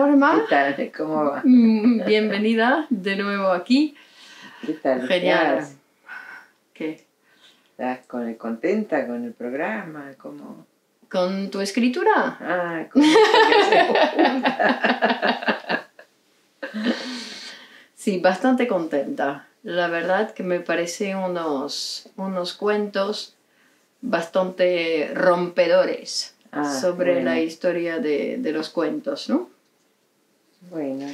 Norma. ¿Qué tal? ¿Cómo va? Mm, Bienvenida de nuevo aquí. ¿Qué tal? Genial. ¿Estás, ¿Qué? estás con el, contenta con el programa? ¿Cómo? ¿Con tu escritura? Ah, ¿cómo esto que hacemos juntas? Sí, bastante contenta. La verdad que me parecen unos, unos cuentos bastante rompedores Ah, sobre bueno. la historia de, de los cuentos, ¿no? Bueno.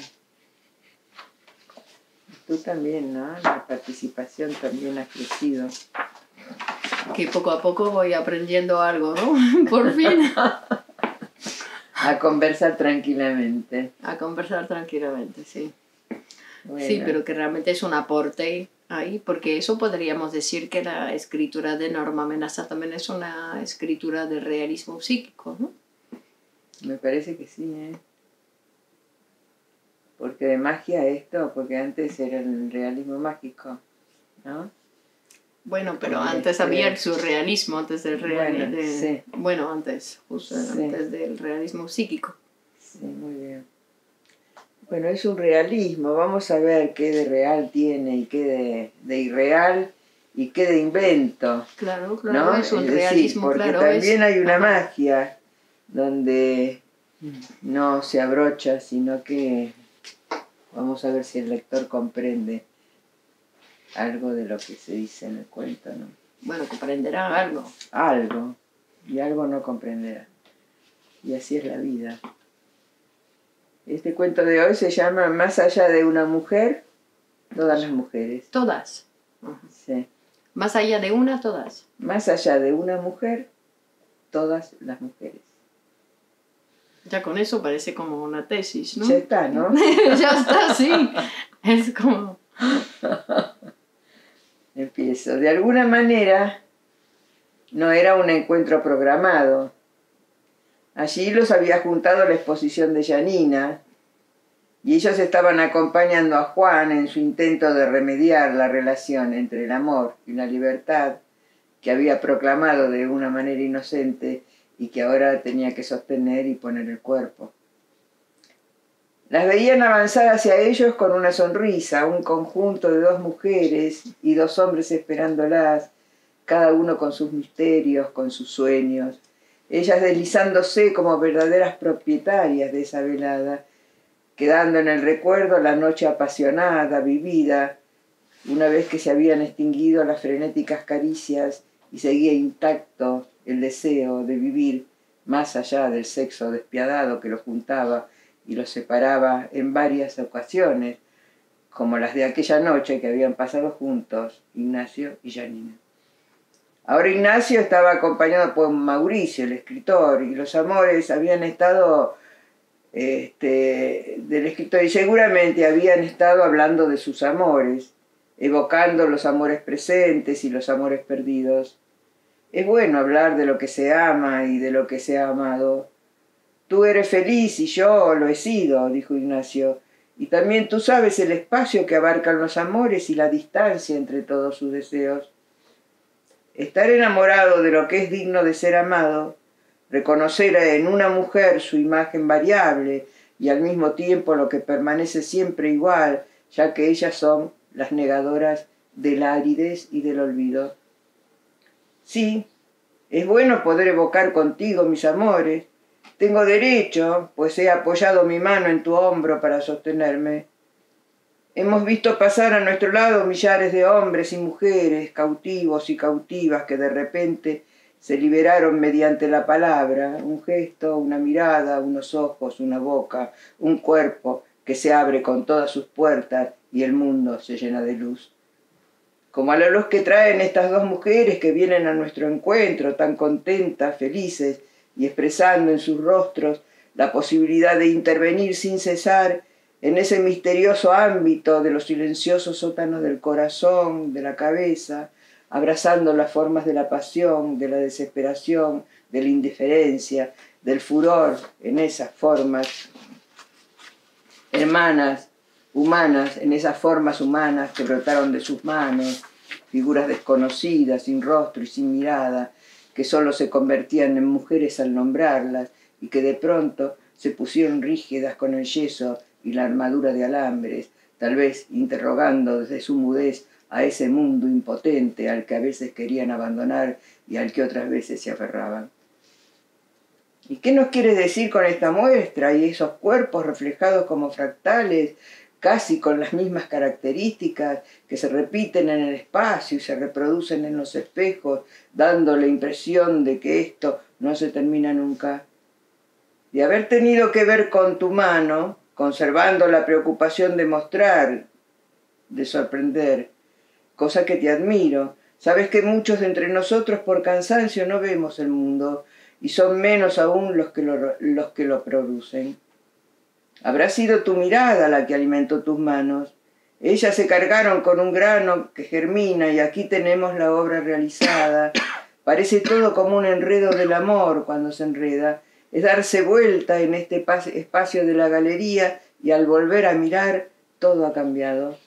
Tú también, ¿no? La participación también ha crecido. Que poco a poco voy aprendiendo algo, ¿no? Por fin. A conversar tranquilamente. A conversar tranquilamente, sí. Bueno, Sí, pero que realmente es un aporte ahí, porque eso podríamos decir que la escritura de Norma Amenaza también es una escritura de realismo psíquico, ¿no? Me parece que sí, ¿eh? Porque de magia esto, porque antes era el realismo mágico, ¿no? Bueno, pero Como antes este- había el surrealismo, antes del realismo. Bueno, sí. Bueno, antes, justo Sí. antes del realismo psíquico. Sí, muy bien. Bueno, es un realismo. Vamos a ver qué de real tiene y qué de, de irreal y qué de invento. Claro, claro, ¿no? es un decir, realismo, porque claro. también es- hay una magia donde no se abrocha, sino que vamos a ver si el lector comprende algo de lo que se dice en el cuento, ¿no? Bueno, comprenderán algo. Algo, y algo no comprenderá. Y así es la vida. Este cuento de hoy se llama Más allá de una mujer, todas las mujeres. Todas. Sí. Más allá de una, todas. Más allá de una mujer, todas las mujeres. Ya con eso parece como una tesis, ¿no? Ya está, ¿no? ya está, sí. Es como... Empiezo. De alguna manera, no era un encuentro programado. Allí los había juntado la exposición de Janina y ellos estaban acompañando a Juan en su intento de remediar la relación entre el amor y la libertad que había proclamado de una manera inocente y que ahora tenía que sostener y poner el cuerpo. Las veían avanzar hacia ellos con una sonrisa, un conjunto de dos mujeres y dos hombres esperándolas, cada uno con sus misterios, con sus sueños, ellas deslizándose como verdaderas propietarias de esa velada, quedando en el recuerdo la noche apasionada, vivida, una vez que se habían extinguido las frenéticas caricias y seguía intacto el deseo de vivir más allá del sexo despiadado que los juntaba y los separaba en varias ocasiones, como las de aquella noche que habían pasado juntos Ignacio y Janina. Ahora Ignacio estaba acompañado por Mauricio, el escritor, y los amores habían estado este, del escritor y seguramente habían estado hablando de sus amores, evocando los amores presentes y los amores perdidos. Es bueno hablar de lo que se ama y de lo que se ha amado. Tú eres feliz y yo lo he sido, dijo Ignacio, y también tú sabes el espacio que abarcan los amores y la distancia entre todos sus deseos. Estar enamorado de lo que es digno de ser amado, reconocer en una mujer su imagen variable y al mismo tiempo lo que permanece siempre igual, ya que ellas son las negadoras de la aridez y del olvido. Sí, es bueno poder evocar contigo mis amores. Tengo derecho, pues he apoyado mi mano en tu hombro para sostenerme. Hemos visto pasar a nuestro lado millares de hombres y mujeres, cautivos y cautivas, que de repente se liberaron mediante la palabra, un gesto, una mirada, unos ojos, una boca, un cuerpo que se abre con todas sus puertas y el mundo se llena de luz. Como a la luz que traen estas dos mujeres que vienen a nuestro encuentro tan contentas, felices, y expresando en sus rostros la posibilidad de intervenir sin cesar en ese misterioso ámbito de los silenciosos sótanos del corazón, de la cabeza, abrazando las formas de la pasión, de la desesperación, de la indiferencia, del furor en esas formas hermanas, humanas, en esas formas humanas que brotaron de sus manos, figuras desconocidas, sin rostro y sin mirada, que sólo se convertían en mujeres al nombrarlas y que de pronto se pusieron rígidas con el yeso y la armadura de alambres, tal vez interrogando desde su mudez a ese mundo impotente al que a veces querían abandonar y al que otras veces se aferraban. ¿Y qué nos quiere decir con esta muestra y esos cuerpos reflejados como fractales, casi con las mismas características que se repiten en el espacio y se reproducen en los espejos, dando la impresión de que esto no se termina nunca? De haber tenido que ver con tu mano, conservando la preocupación de mostrar, de sorprender, cosa que te admiro. Sabes que muchos de entre nosotros por cansancio no vemos el mundo y son menos aún los que lo, los que lo producen. Habrá sido tu mirada la que alimentó tus manos. Ellas se cargaron con un grano que germina y aquí tenemos la obra realizada. Parece todo como un enredo del amor cuando se enreda es darse vuelta en este espacio de la galería y al volver a mirar todo ha cambiado.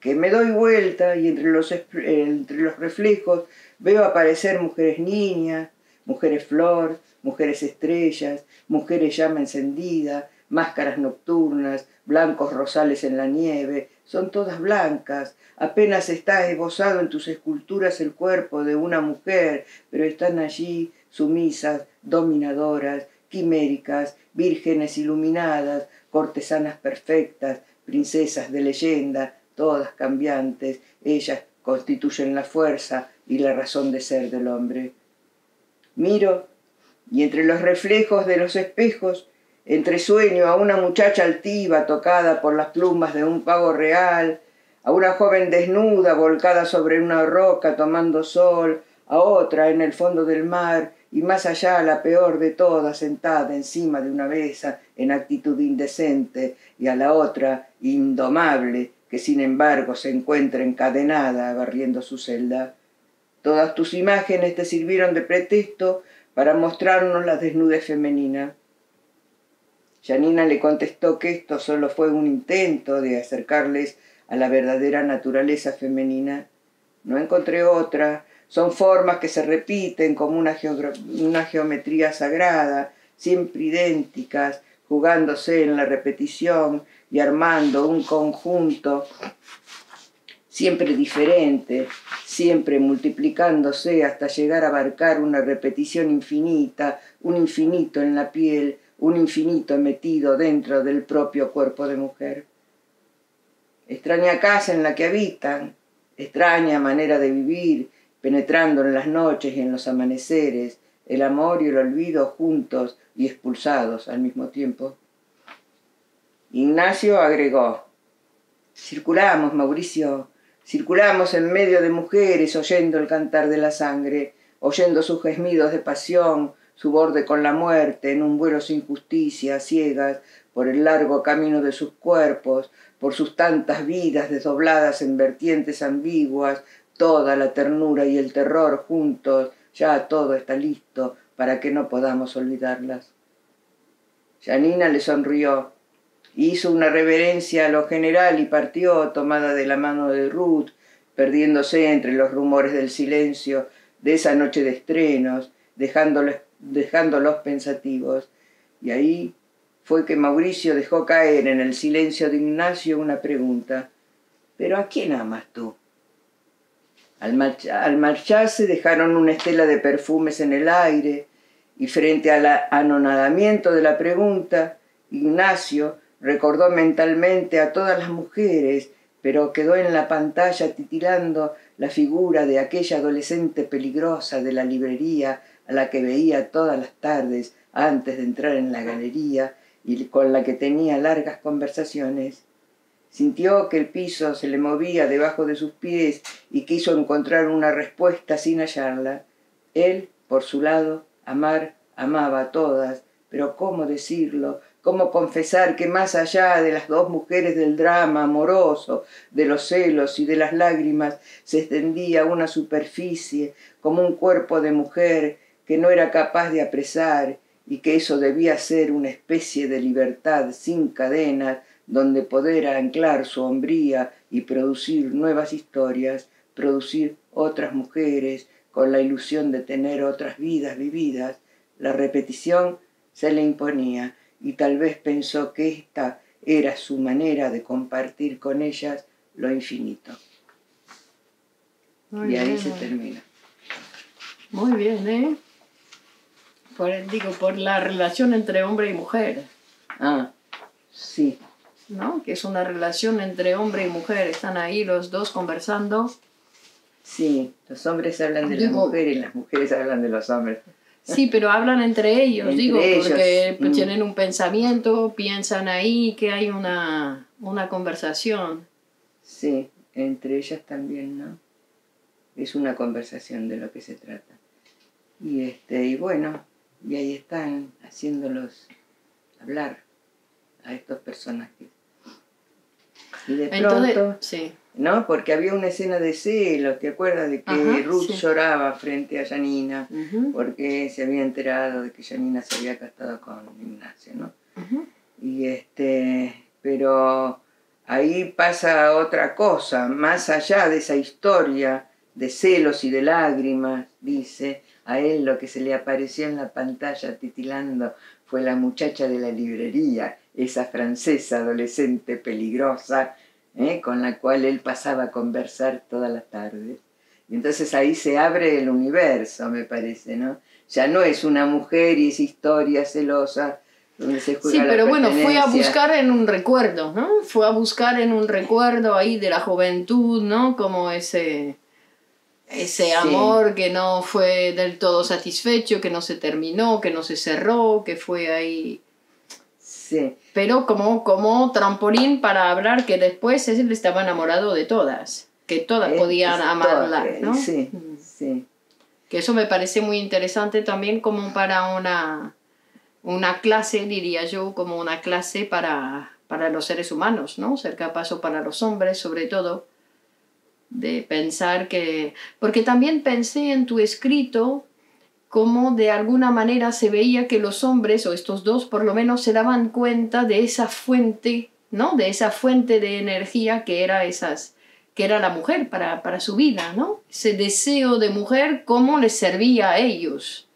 Que me doy vuelta y entre los, entre los reflejos veo aparecer mujeres niñas, mujeres flor, mujeres estrellas, mujeres llama encendida, máscaras nocturnas, blancos rosales en la nieve, son todas blancas, apenas está esbozado en tus esculturas el cuerpo de una mujer, pero están allí sumisas, dominadoras, quiméricas, vírgenes iluminadas, cortesanas perfectas, princesas de leyenda, todas cambiantes, ellas constituyen la fuerza y la razón de ser del hombre. Miro, y entre los reflejos de los espejos, entre sueño a una muchacha altiva tocada por las plumas de un pavo real, a una joven desnuda volcada sobre una roca tomando sol, a otra en el fondo del mar, y más allá la peor de todas sentada encima de una besa en actitud indecente, y a la otra indomable, que sin embargo se encuentra encadenada barriendo su celda. Todas tus imágenes te sirvieron de pretexto para mostrarnos la desnudez femenina. Janina le contestó que esto solo fue un intento de acercarles a la verdadera naturaleza femenina. No encontré otra, son formas que se repiten como una, una geometría sagrada, siempre idénticas, jugándose en la repetición y armando un conjunto siempre diferente, siempre multiplicándose hasta llegar a abarcar una repetición infinita, un infinito en la piel, un infinito metido dentro del propio cuerpo de mujer. Extraña casa en la que habitan, extraña manera de vivir, penetrando en las noches y en los amaneceres, el amor y el olvido juntos y expulsados al mismo tiempo. Ignacio agregó, circulamos, Mauricio, circulamos en medio de mujeres oyendo el cantar de la sangre, oyendo sus gemidos de pasión, su borde con la muerte, en un vuelo sin justicia, ciegas, por el largo camino de sus cuerpos, por sus tantas vidas desdobladas en vertientes ambiguas, toda la ternura y el terror juntos, ya todo está listo para que no podamos olvidarlas. Janina le sonrió, hizo una reverencia a lo general y partió tomada de la mano de Ruth, perdiéndose entre los rumores del silencio de esa noche de estrenos, dejándolos, dejándolos pensativos. Y ahí fue que Mauricio dejó caer en el silencio de Ignacio una pregunta. ¿Pero a quién amas tú? Al, marcharse dejaron una estela de perfumes en el aire y frente al anonadamiento de la pregunta, Ignacio recordó mentalmente a todas las mujeres, pero quedó en la pantalla titilando la figura de aquella adolescente peligrosa de la librería a la que veía todas las tardes antes de entrar en la galería y con la que tenía largas conversaciones. Sintió que el piso se le movía debajo de sus pies y quiso encontrar una respuesta sin hallarla. Él, por su lado, amar amaba a todas, pero ¿cómo decirlo? ¿Cómo confesar que más allá de las dos mujeres del drama amoroso, de los celos y de las lágrimas, se extendía una superficie como un cuerpo de mujer que no era capaz de apresar y que eso debía ser una especie de libertad sin cadenas donde poder anclar su hombría y producir nuevas historias, producir otras mujeres con la ilusión de tener otras vidas vividas, la repetición se le imponía y tal vez pensó que esta era su manera de compartir con ellas lo infinito. y ahí se termina. Muy bien, ¿eh? Por, digo, por la relación entre hombre y mujer. Ah, sí. ¿No? Que es una relación entre hombre y mujer. Están ahí los dos conversando. Sí, los hombres hablan de las mujeres y las mujeres hablan de los hombres. Sí, pero hablan entre ellos, digo, porque mm. tienen un pensamiento, piensan ahí que hay una, una conversación. Sí, entre ellas también, ¿no? Es una conversación de lo que se trata. Y este, y bueno, y ahí están haciéndolos hablar a estos personajes. Y de pronto, sí. ¿no? Porque había una escena de celos, ¿te acuerdas de que Ruth lloraba frente a Janina porque se había enterado de que Janina se había casado con Ignacio, ¿no? Y este, pero ahí pasa otra cosa, más allá de esa historia de celos y de lágrimas, dice, a él lo que se le apareció en la pantalla titilando fue la muchacha de la librería, esa francesa adolescente peligrosa, ¿eh? con la cual él pasaba a conversar todas las tardes. Y entonces ahí se abre el universo, me parece, ¿no? Ya no es una mujer y es historia celosa donde se juega Sí, pero bueno, fue a buscar en un recuerdo, ¿no? Fue a buscar en un recuerdo ahí de la juventud, ¿no? Como ese ese amor que no fue del todo satisfecho, que no se terminó, que no se cerró, que fue ahí. Sí. Pero como, como trampolín para hablar que después él estaba enamorado de todas, que todas eh, podían amarla, ¿no? Sí, mm. sí. Que eso me parece muy interesante también como para una, una clase, diría yo, como una clase para, para los seres humanos, ¿no? Ser capaz o para los hombres sobre todo de pensar que, porque también pensé en tu escrito como de alguna manera se veía que los hombres, o estos dos por lo menos, se daban cuenta de esa fuente, ¿no? De esa fuente de energía que era esas que era la mujer para, para su vida, ¿no? Ese deseo de mujer, cómo les servía a ellos.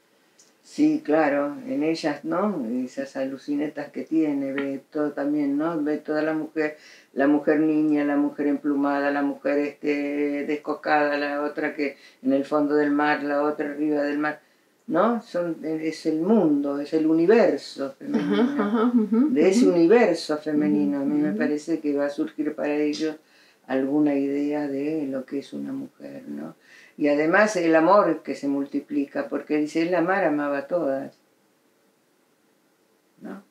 Sí, claro, en ellas, ¿no? Esas alucinetas que tiene, ve todo también, ¿no? Ve toda la mujer, la mujer niña, la mujer emplumada, la mujer este, descocada, la otra que en el fondo del mar, la otra arriba del mar, ¿no? Son, es el mundo, es el universo femenino. de ese universo femenino, a mí me parece que va a surgir para ellos alguna idea de lo que es una mujer, ¿no? Y además el amor que se multiplica, porque dice, la mar amaba a todas. ¿No?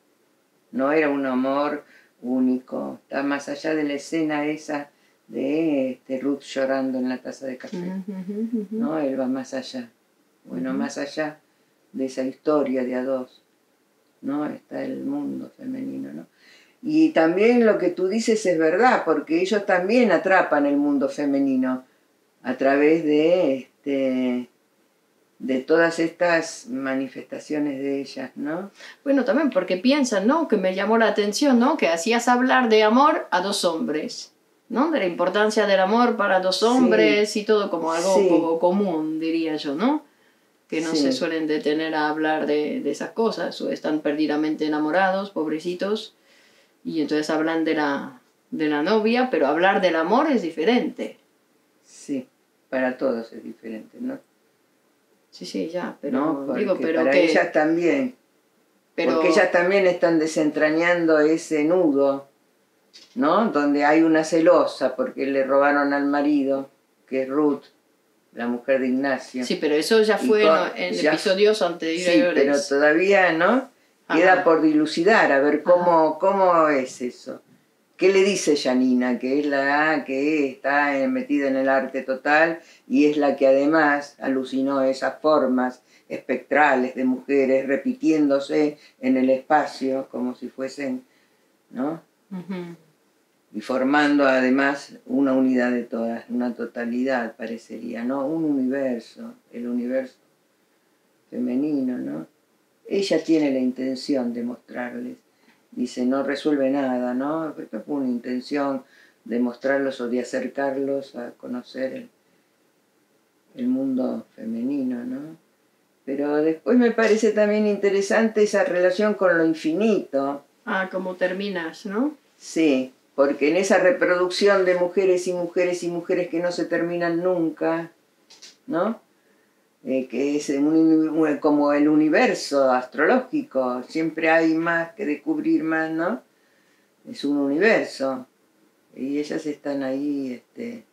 No era un amor único, está más allá de la escena esa de este, Ruth llorando en la taza de café. ¿No? Él va más allá. Bueno, más allá de esa historia de a dos, ¿no? Está el mundo femenino, ¿no? Y también lo que tú dices es verdad, porque ellos también atrapan el mundo femenino a través de, este, de todas estas manifestaciones de ellas, ¿no? Bueno, también porque piensan, ¿no? Que me llamó la atención, ¿no? Que hacías hablar de amor a dos hombres, ¿no? De la importancia del amor para dos hombres y todo como algo común, diría yo, ¿no? Que no se suelen detener a hablar de, de esas cosas o están perdidamente enamorados, pobrecitos, y entonces hablan de la, de la novia, pero hablar del amor es diferente. Sí, para todos es diferente, ¿no? Sí, sí, ya, pero digo, pero para ellas también. Porque ellas también están desentrañando ese nudo, ¿no? Donde hay una celosa porque le robaron al marido, que es Ruth, la mujer de Ignacio. Sí, pero eso ya fue en episodios anteriores. Sí, pero todavía, ¿no? Queda por dilucidar, a ver cómo, cómo es eso ¿Qué le dice Janina? Que es la que está metida en el arte total y es la que además alucinó esas formas espectrales de mujeres repitiéndose en el espacio como si fuesen, ¿no? Y formando además una unidad de todas, una totalidad parecería, ¿no? Un universo, el universo femenino, ¿no? Ella tiene la intención de mostrarles dice, no resuelve nada, ¿no? Esto es una intención de mostrarlos o de acercarlos a conocer el, el mundo femenino, ¿no? Pero después me parece también interesante esa relación con lo infinito. Ah, como terminas, ¿no? Sí, porque en esa reproducción de mujeres y mujeres y mujeres que no se terminan nunca, ¿no? Eh, que es como el universo astrológico, siempre hay más que descubrir más, ¿no? Es un universo. Y ellas están ahí este,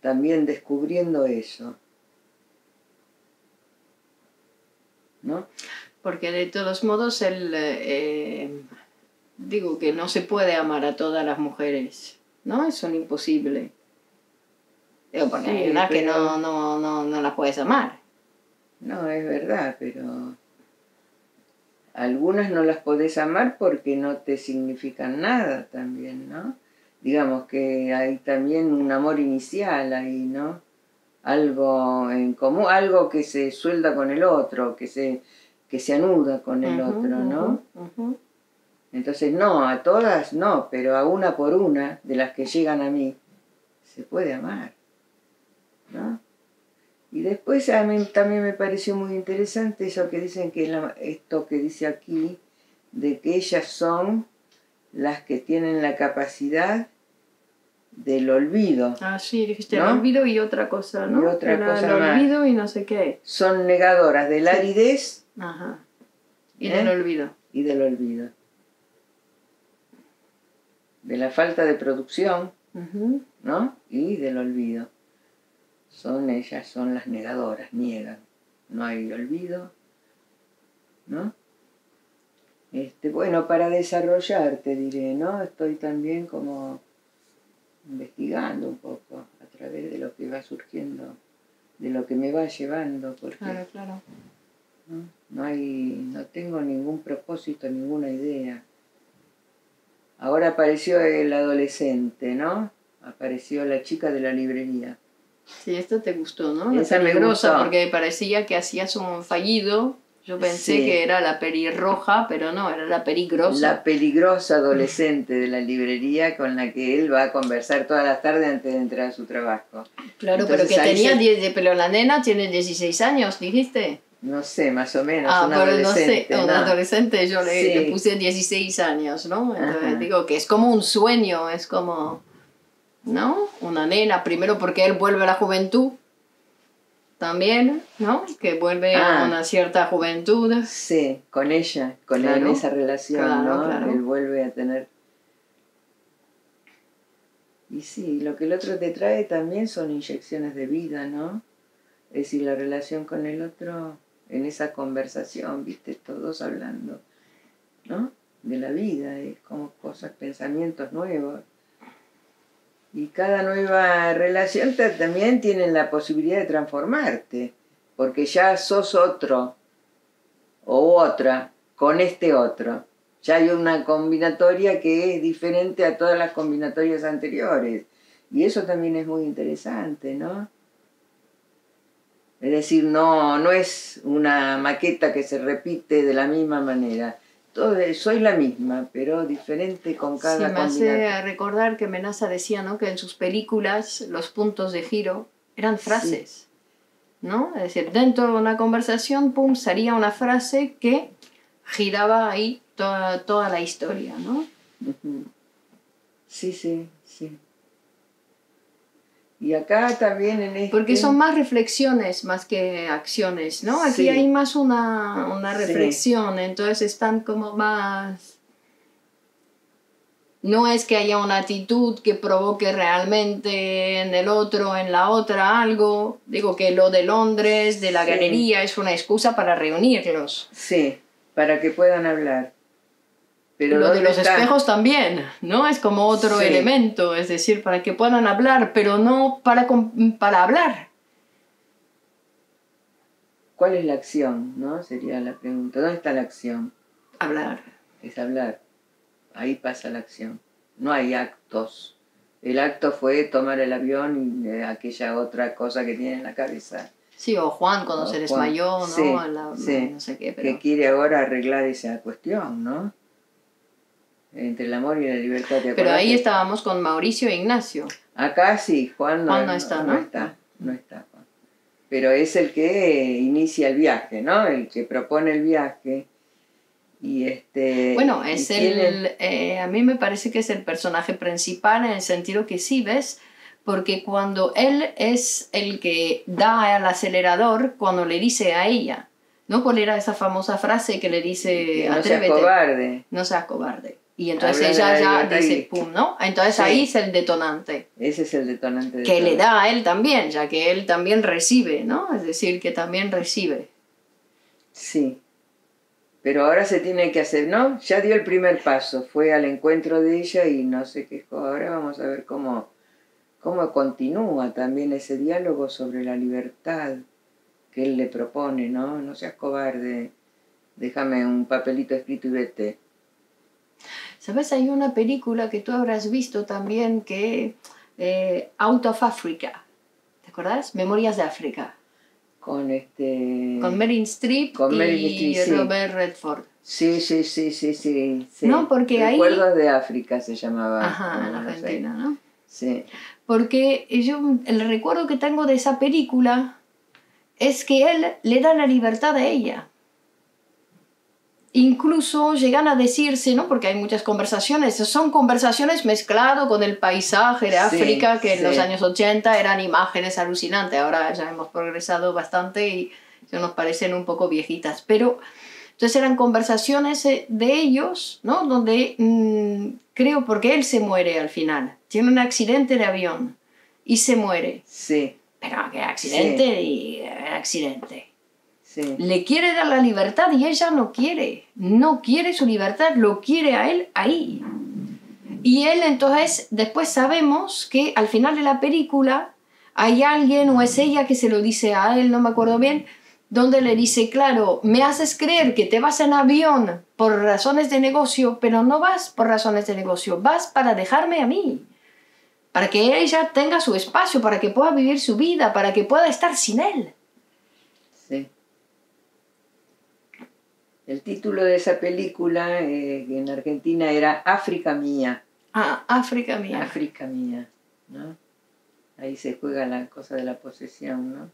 también descubriendo eso. ¿No? Porque de todos modos, el, eh, digo que no se puede amar a todas las mujeres, ¿no? Es un imposible. Digo, porque hay una que no, no, no, no las puedes amar. No, es verdad, pero algunas no las podés amar porque no te significan nada también, ¿no? Digamos que hay también un amor inicial ahí, ¿no? Algo en común, algo que se suelda con el otro, que se, que se anuda con el otro, ¿no? Entonces, no, a todas no, pero a una por una de las que llegan a mí, se puede amar, ¿no? Y después a mí también me pareció muy interesante eso que dicen que esto que dice aquí, de que ellas son las que tienen la capacidad del olvido. Ah, sí, dijiste el olvido y otra cosa, ¿no? Y otra cosa el olvido y no sé qué. Son negadoras de la aridez. Ajá. Y del ¿eh? olvido. Y del olvido. De la falta de producción, ¿no? Y del olvido son ellas, son las negadoras, niegan. No hay olvido, ¿no? Este, bueno, para desarrollarte diré, ¿no? Estoy también como investigando un poco a través de lo que va surgiendo, de lo que me va llevando, porque claro, claro. ¿no? no hay, no tengo ningún propósito, ninguna idea. Ahora apareció el adolescente, ¿no? Apareció la chica de la librería. Sí, esto te gustó, ¿no? Esa me porque parecía que hacías un fallido. Yo pensé que era la pelirroja, pero no, era la peligrosa. La peligrosa adolescente de la librería con la que él va a conversar todas las tardes antes de entrar a su trabajo. Claro, pero que tenía 10 de pelo la nena tiene 16 años, dijiste. No sé, más o menos. Ah, pero no sé, un adolescente yo le, puse 16 años, ¿no? Entonces digo que es como un sueño, es como ¿no? Una nena, primero porque él vuelve a la juventud, también, ¿no? Que vuelve a ah. una cierta juventud. Sí, con ella, con él en esa relación, ¿no? Él vuelve a tener... Y sí, lo que el otro te trae también son inyecciones de vida, ¿no? Es decir, la relación con el otro en esa conversación, viste, todos hablando, ¿no? De la vida, es como cosas, pensamientos nuevos. Y cada nueva relación también tiene la posibilidad de transformarte, porque ya sos otro o otra con este otro. Ya hay una combinatoria que es diferente a todas las combinatorias anteriores. Y eso también es muy interesante, ¿no? Es decir, no, no es una maqueta que se repite de la misma manera soy la misma, pero diferente con cada sí, me hace recordar que Menaza decía ¿no? que en sus películas los puntos de giro eran frases. ¿no? Es decir, dentro de una conversación, pum, salía una frase que giraba ahí toda, toda la historia, ¿no? Sí, sí, sí. Y acá también en este... Porque son más reflexiones más que acciones, ¿no? Aquí hay más una, una reflexión, entonces están como más... No es que haya una actitud que provoque realmente en el otro, en la otra algo. Digo que lo de Londres, de la galería, es una excusa para reunirlos. Sí, para que puedan hablar. Pero Lo de ¿dónde los está? espejos también, ¿no? Es como otro Sí. elemento, es decir, para que puedan hablar, pero no para, para hablar. ¿Cuál es la acción? ¿No? Sería la pregunta. ¿Dónde está la acción? Hablar. Es hablar. Ahí pasa la acción. No hay actos. El acto fue tomar el avión y eh, aquella otra cosa que tiene en la cabeza. Sí, o Juan cuando O se Juan. desmayó, ¿no? Sí, la- sí. No sé qué, Que pero... quiere ahora arreglar esa cuestión, ¿no? Entre el amor y la libertad. ¿te Pero ahí estábamos con Mauricio e Ignacio. Acá sí, Juan no, Juan no está, no ¿no? está, no está, Juan. Pero es el que inicia el viaje, ¿no? El que propone el viaje. Y este. Bueno, es tiene- el, eh, a mí me parece que es el personaje principal en el sentido que sí, ¿ves? Porque cuando él es el que da al acelerador, cuando le dice a ella, ¿no? ¿Cuál era esa famosa frase que le dice, que no seas atrévete, cobarde. no seas cobarde? Y entonces Habla ella la ya dice, y- pum, ¿no? Entonces Sí. ahí es el detonante, Ese es el detonante de que le da a él también, ya que él también recibe, ¿no? Es decir, que también recibe. Sí. Pero ahora se tiene que hacer, ¿no? Ya dio el primer paso, fue al encuentro de ella y no se quejó. Ahora vamos a ver cómo, cómo continúa también ese diálogo sobre la libertad que él le propone, ¿no? No seas cobarde, déjame un papelito escrito y vete. ¿Sabes? Hay una película que tú habrás visto también que eh, Out of Africa. ¿Te acuerdas? Memorias de África. Con este... Con Meryl Streep Con y Meryl Streep, sí. Robert Redford. Sí, sí, sí, sí, sí. sí. No, porque ahí- Recuerdos de África se llamaba. Ajá, en. Argentina, ¿no? Sí. Porque yo, el recuerdo que tengo de esa película es que él le da la libertad a ella. Incluso llegan a decirse, ¿no? Porque hay muchas conversaciones, son conversaciones mezclado con el paisaje de Sí, África, que en los años 80 eran imágenes alucinantes, ahora ya hemos progresado bastante y ya nos parecen un poco viejitas, pero entonces eran conversaciones eh, de ellos, ¿no? Donde mm, creo, porque él se muere al final, tiene un accidente de avión y se muere. Sí, Pero qué accidente y eh, accidente. Le quiere dar la libertad y ella no quiere. No quiere su libertad, lo quiere a él ahí. Y él entonces, después sabemos que al final de la película hay alguien o es ella que se lo dice a él, no me acuerdo bien, donde le dice, claro, me haces creer que te vas en avión por razones de negocio, pero no vas por razones de negocio, vas para dejarme a mí, para que ella tenga su espacio, para que pueda vivir su vida, para que pueda estar sin él. Sí. El título de esa película eh, en Argentina era África Mía. Ah, África mía. África Mía, ¿no? Ahí se juega la cosa de la posesión, ¿no?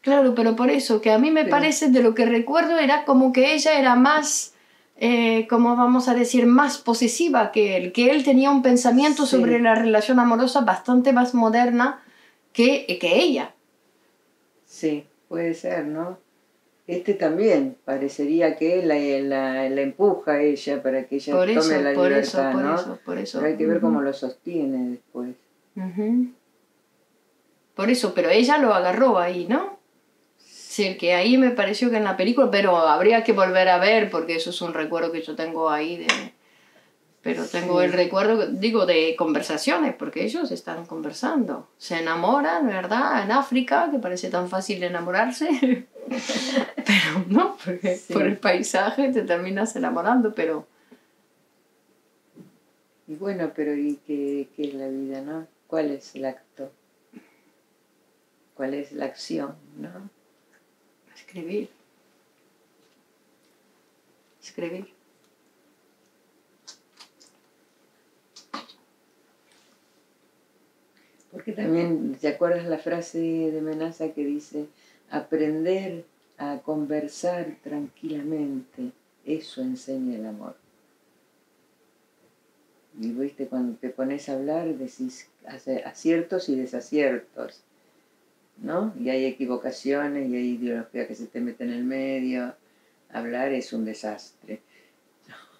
Claro, pero por eso, que a mí me Pero- parece, de lo que recuerdo, era como que ella era más, eh, como vamos a decir, más posesiva que él, que él tenía un pensamiento Sí. sobre la relación amorosa bastante más moderna que, que ella. Sí, puede ser, ¿no? Este también parecería que la, la, la empuja a ella para que ella Por eso, tome la por libertad, eso, por ¿no? eso, por eso. Pero hay que ver cómo lo sostiene después. Por eso, pero ella lo agarró ahí, ¿no? Sí, que ahí me pareció que en la película, pero habría que volver a ver porque eso es un recuerdo que yo tengo ahí de... Pero tengo Sí. el recuerdo, digo, de conversaciones, porque ellos están conversando. Se enamoran, ¿verdad? En África, que parece tan fácil enamorarse. pero no, porque Sí. por el paisaje te terminas enamorando, pero... Y bueno, pero ¿y qué, qué es la vida, no? ¿Cuál es el acto? ¿Cuál es la acción, no? Escribir. Escribir. Porque también, ¿te acuerdas la frase de Menaza que dice, aprender a conversar tranquilamente, eso enseña el amor? Y viste, cuando te pones a hablar, decís aciertos y desaciertos, ¿no? Y hay equivocaciones y hay ideología que se te mete en el medio. Hablar es un desastre.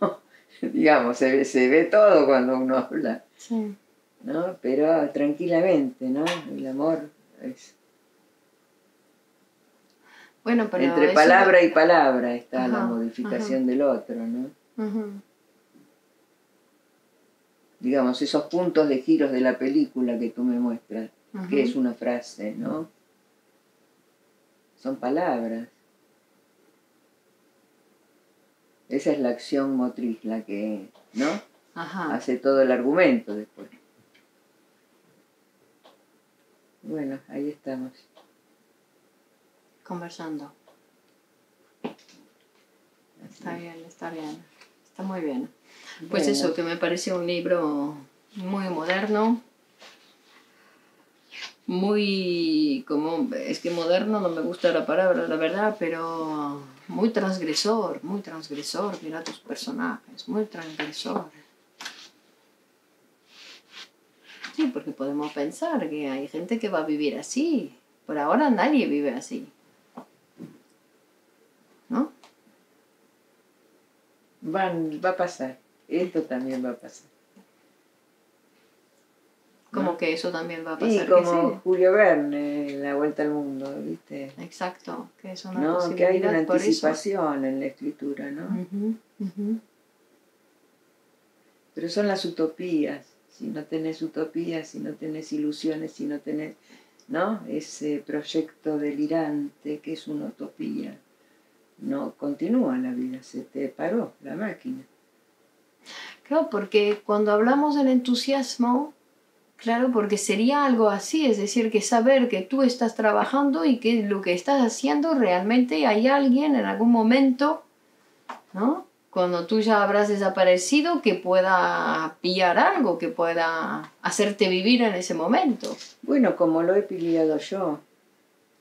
Digamos, se ve, se ve todo cuando uno habla. Sí. ¿No? Pero tranquilamente, ¿no? El amor es Bueno, pero entre palabra y palabra está la Ajá, modificación del otro, ¿no? Digamos, esos puntos de giros de la película que tú me muestras, que es una frase, ¿no? Son palabras. Esa es la acción motriz, la que, ¿no? Ajá. Hace todo el argumento después. Bueno, ahí estamos. Conversando. Está bien, está bien. Está muy bien. Pues Bueno. eso, que me parece un libro muy moderno. Muy como es que moderno no me gusta la palabra la verdad pero muy transgresor muy transgresor mira tus personajes muy transgresor sí porque podemos pensar que hay gente que va a vivir así por ahora nadie vive así ¿no? Van, va a pasar. Esto también va a pasar. como que eso también va a Y pasar como que Julio Verne, La Vuelta al Mundo, ¿viste? exacto que es una ¿No? Que hay posibilidad una por eso anticipación en la escritura, ¿no? Pero son las utopías. Si no tenés utopías, si no tenés ilusiones, si no tenés, ¿no? Ese proyecto delirante que es una utopía. No continúa la vida, se te paró la máquina. Claro, porque cuando hablamos del entusiasmo, claro, porque sería algo así, es decir, que saber que tú estás trabajando y que lo que estás haciendo realmente hay alguien en algún momento, ¿no? Cuando tú ya habrás desaparecido, que pueda pillar algo, que pueda hacerte vivir en ese momento. Bueno, como lo he piliado yo,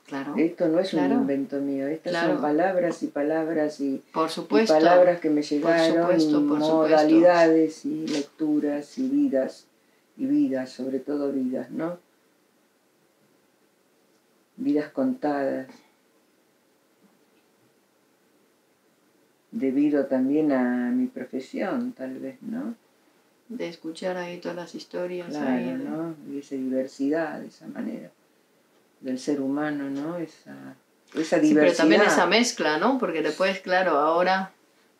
Claro, esto no es Claro. un invento mío, estas Claro. son palabras y palabras y, por y supuesto. palabras que me llegaron, supuesto, por supuesto. modalidades y lecturas y vidas, y vidas, sobre todo vidas, ¿no? Vidas contadas. Debido también a mi profesión, tal vez, ¿no? De escuchar ahí todas las historias. Claro, ahí de- ¿no? Y esa diversidad, de esa manera, del ser humano, ¿no? Esa, esa Sí, diversidad. pero también esa mezcla, ¿no? Porque después, claro, ahora,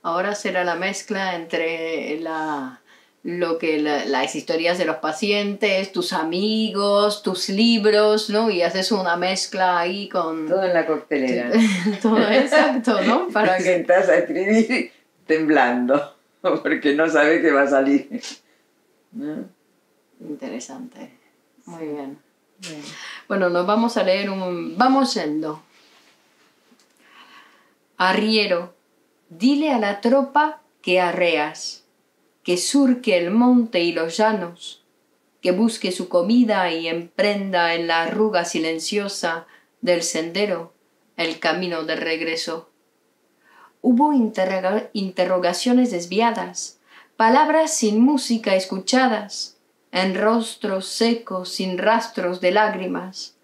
ahora será la mezcla entre la, lo que la- las historias de los pacientes, tus amigos, tus libros, ¿no? Y haces una mezcla ahí con Todo en la coctelera. todo exacto, ¿no? Para Te que sentás a escribir temblando, porque no sabes qué va a salir. ¿No? interesante. Muy bien. Bueno. Bueno, nos vamos a leer un... Vamos yendo. Arriero, dile a la tropa que arreas, que surque el monte y los llanos, que busque su comida y emprenda en la arruga silenciosa del sendero el camino de regreso. Hubo interroga- interrogaciones desviadas, palabras sin música escuchadas, en rostros secos sin rastros de lágrimas,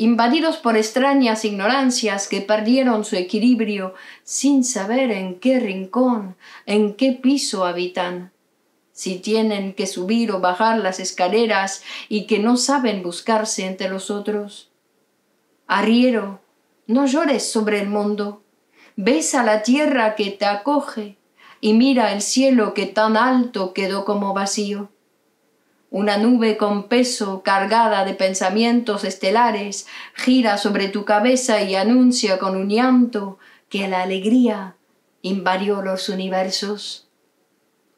invadidos por extrañas ignorancias que perdieron su equilibrio sin saber en qué rincón, en qué piso habitan, si tienen que subir o bajar las escaleras y que no saben buscarse entre los otros. Arriero, no llores sobre el mundo, besa la tierra que te acoge y mira el cielo que tan alto quedó como vacío. Una nube con peso cargada de pensamientos estelares gira sobre tu cabeza y anuncia con un llanto que la alegría invadió los universos.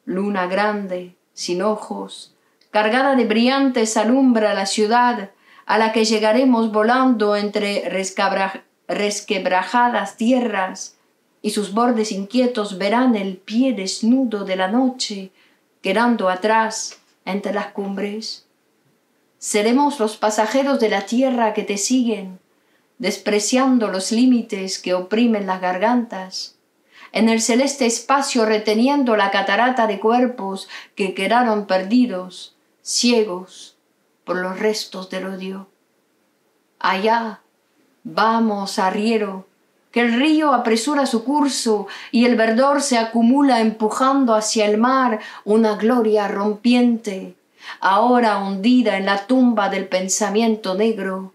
Luna grande, sin ojos, cargada de brillantes alumbra la ciudad a la que llegaremos volando entre resquebrajadas tierras y sus bordes inquietos verán el pie desnudo de la noche quedando atrás entre las cumbres. Seremos los pasajeros de la tierra que te siguen, despreciando los límites que oprimen las gargantas, en el celeste espacio reteniendo la catarata de cuerpos que quedaron perdidos, ciegos por los restos del odio. Allá, vamos, arriero, que el río apresura su curso y el verdor se acumula empujando hacia el mar una gloria rompiente, ahora hundida en la tumba del pensamiento negro.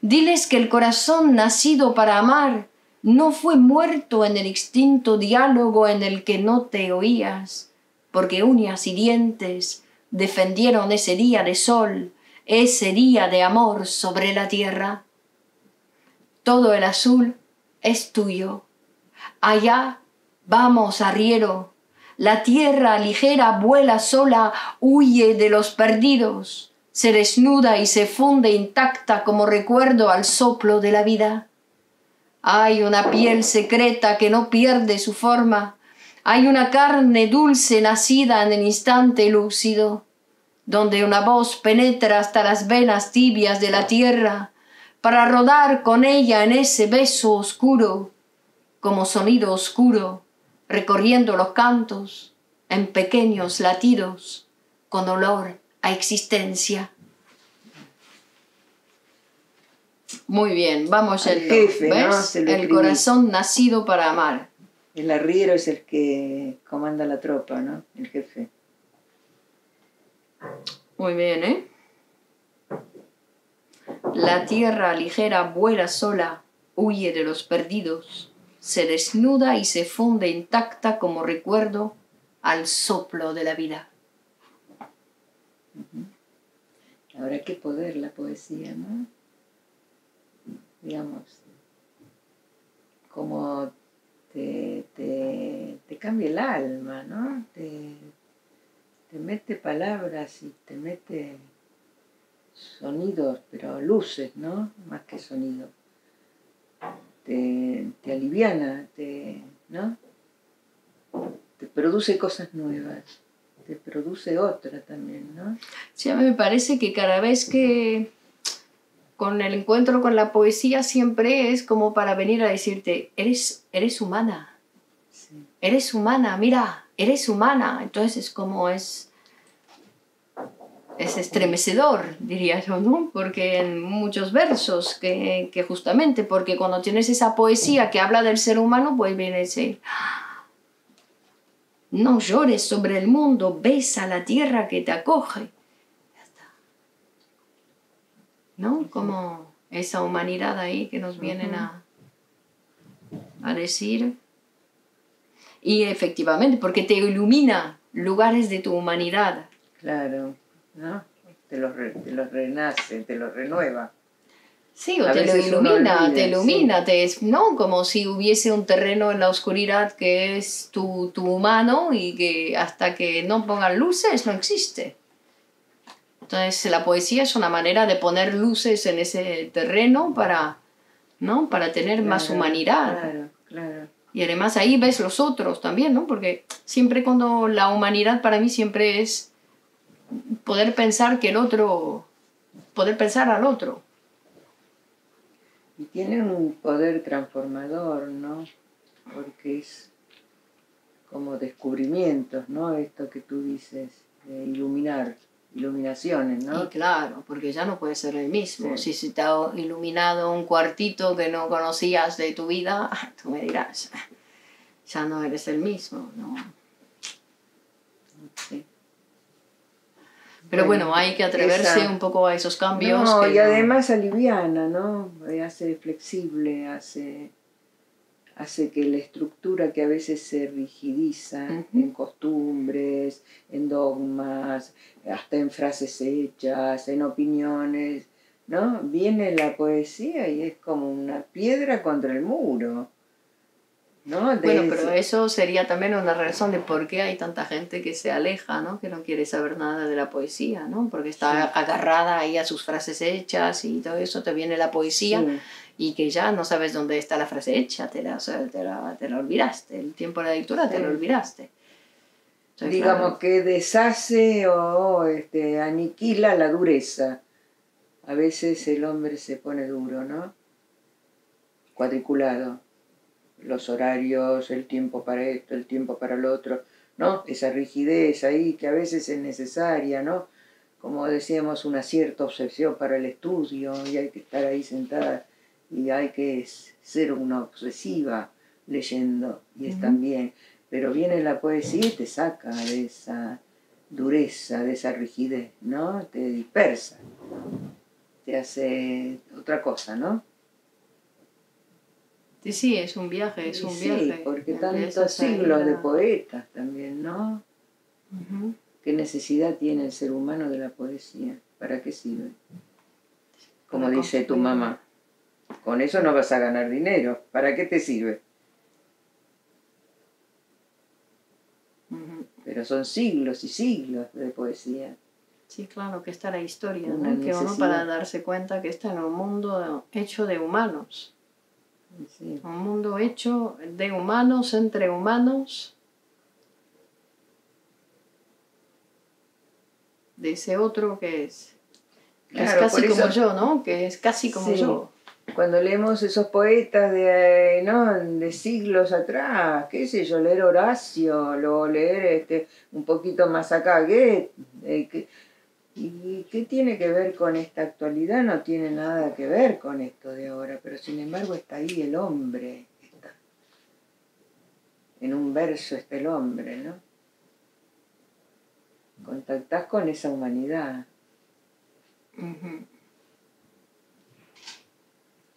Diles que el corazón nacido para amar no fue muerto en el extinto diálogo en el que no te oías, porque uñas y dientes defendieron ese día de sol, ese día de amor sobre la tierra. Todo el azul es tuyo. Allá vamos, arriero. La tierra ligera vuela sola, huye de los perdidos, se desnuda y se funde intacta como recuerdo al soplo de la vida. Hay una piel secreta que no pierde su forma, hay una carne dulce nacida en el instante lúcido, donde una voz penetra hasta las venas tibias de la tierra, para rodar con ella en ese beso oscuro, como sonido oscuro, recorriendo los cantos en pequeños latidos, con olor a existencia. Muy bien, vamos Al el jefe, ¿no? El corazón nacido para amar. El arriero es el que comanda la tropa, ¿no? El jefe. Muy bien, ¿eh? La tierra ligera vuela sola, huye de los perdidos, se desnuda y se funde intacta como recuerdo al soplo de la vida. Ahora qué poder la poesía, ¿no? Digamos, como te, te, te cambia el alma, ¿no? Te, te mete palabras y te mete sonidos, pero luces, ¿no? Más que sonidos. Te, te aliviana, te, ¿no? Te produce cosas nuevas, te produce otra también, ¿no? Sí, a mí me parece que cada vez que con el encuentro con la poesía siempre es como para venir a decirte, eres, eres humana, Sí. eres humana, mira, eres humana. Entonces es como es, es estremecedor, diría yo, ¿no? Porque en muchos versos, que, que justamente, porque cuando tienes esa poesía que habla del ser humano, pues viene a decir, no llores sobre el mundo, besa la tierra que te acoge. Ya está. ¿No? Como esa humanidad ahí que nos vienen a, a decir. Y efectivamente, porque te ilumina lugares de tu humanidad. Claro, ¿no? Te los, re- te los renace, te los renueva. Sí, o te lo ilumina, olvida, te sí. ilumina, te es, ¿no? Como si hubiese un terreno en la oscuridad que es tu, tu humano y que hasta que no pongan luces no existe. Entonces la poesía es una manera de poner luces en ese terreno para, ¿no? Para tener más humanidad. Claro, claro. Y además ahí ves los otros también, ¿no? Porque siempre cuando la humanidad para mí siempre es poder pensar que el otro, poder pensar al otro. Y tiene un poder transformador, ¿no? Porque es como descubrimientos, ¿no? Esto que tú dices, de iluminar, iluminaciones, ¿no? Y claro, porque ya no puede ser el mismo. Sí. Si se te ha iluminado un cuartito que no conocías de tu vida, tú me dirás, ya no eres el mismo, ¿no? Sí. Pero bueno, Bueno, hay que atreverse esa- un poco a esos cambios. No, que y no- además aliviana, ¿no? Eh, Hace flexible, hace, hace que la estructura que a veces se rigidiza en costumbres, en dogmas, hasta en frases hechas, en opiniones, ¿no? Viene la poesía y es como una piedra contra el muro, ¿no? De Bueno, pero eso sería también una razón de por qué hay tanta gente que se aleja, ¿no? Que no quiere saber nada de la poesía, ¿no? Porque está Sí. agarrada ahí a sus frases hechas y todo eso, te viene la poesía Sí. y que ya no sabes dónde está la frase hecha, te la, o sea, te la, te la olvidaste, el tiempo de la lectura te lo olvidaste. Entonces, digamos claro, que deshace o este, aniquila la dureza. A veces el hombre se pone duro, ¿no? Cuadriculado. Los horarios, el tiempo para esto, el tiempo para lo otro, ¿no? Esa rigidez ahí que a veces es necesaria, ¿no? Como decíamos, una cierta obsesión para el estudio y hay que estar ahí sentada y hay que ser una obsesiva leyendo y está Ujú. bien. Pero viene la poesía y te saca de esa dureza, de esa rigidez, ¿no? Te dispersa, te hace otra cosa, ¿no? Sí, sí, es un viaje, es Y un sí, viaje. porque tantos siglos de poetas también, ¿no? Que necesidad tiene el ser humano de la poesía? ¿Para qué sirve? Como dice tu mamá. Con eso no vas a ganar dinero. ¿Para qué te sirve? Pero son siglos y siglos de poesía. Sí, claro, que está la historia, ¿no? Que uno para darse cuenta que está en un mundo hecho de humanos, Sí. un mundo hecho de humanos entre humanos, de ese otro que es, que es casi eso- como yo, ¿no? Que es casi como Sí. yo. Cuando leemos esos poetas de, ¿no? de siglos atrás, qué sé yo, leer Horacio, luego leer este, un poquito más acá Goethe, eh, ¿y qué tiene que ver con esta actualidad? No tiene nada que ver con esto de ahora, pero sin embargo está ahí el hombre. está. En un verso está el hombre, ¿no? Contactás con esa humanidad.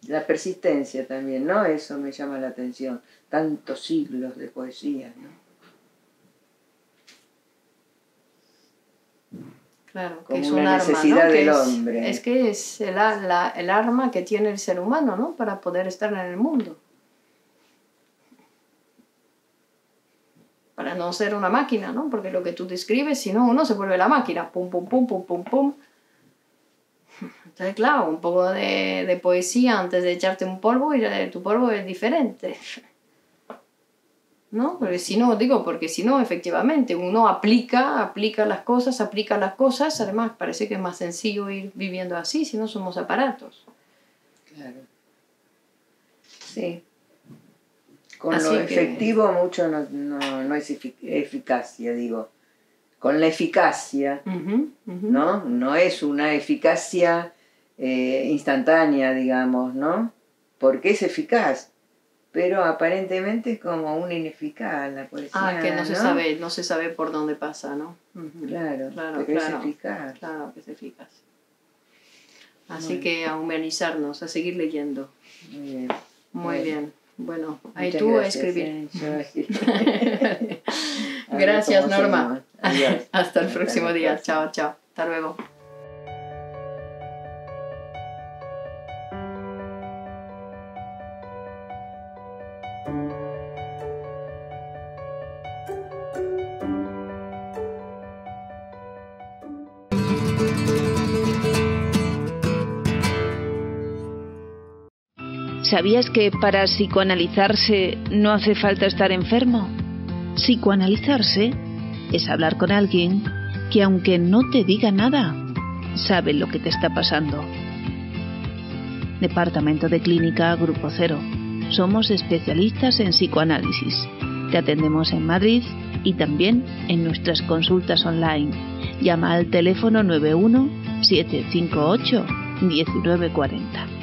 La persistencia también, ¿no? Eso me llama la atención. Tantos siglos de poesía, ¿no? Claro, que Como es una un arma, necesidad del es- hombre. Es que es el, la- el arma que tiene el ser humano, ¿no? Para poder estar en el mundo. Para no ser una máquina, ¿no? Porque lo que tú describes, si no, uno se vuelve la máquina. Pum, pum, pum, pum, pum, pum. Entonces, claro, un poco de, de poesía antes de echarte un polvo y ya tu polvo es diferente. ¿No? Porque si no, digo, porque si no, efectivamente, uno aplica, aplica las cosas, aplica las cosas, además parece que es más sencillo ir viviendo así, si no somos aparatos. Claro. Sí. Con Así lo que- efectivo mucho no, no, no es efic- eficacia, digo. Con la eficacia. ¿no? No es una eficacia eh, instantánea, digamos, ¿no? Porque es eficaz, pero aparentemente es como una ineficaz la poesía. Ah, que no se sabe, no se sabe por dónde pasa, ¿no? Ujú. Claro, Claro, pero claro. es eficaz. Claro que es eficaz. Así Bueno. que a humanizarnos, a seguir leyendo. Muy bien. Muy Bueno. bien. Bueno, ahí Muchas tú a escribir. ¿eh? A escribir. Gracias, Norma. Hasta el Hasta próximo día. próxima. Chao, chao. Hasta luego. ¿Sabías que para psicoanalizarse no hace falta estar enfermo? Psicoanalizarse es hablar con alguien que aunque no te diga nada, sabe lo que te está pasando. Departamento de Clínica Grupo Cero. Somos especialistas en psicoanálisis. Te atendemos en Madrid y también en nuestras consultas online. Llama al teléfono 91 758 1940.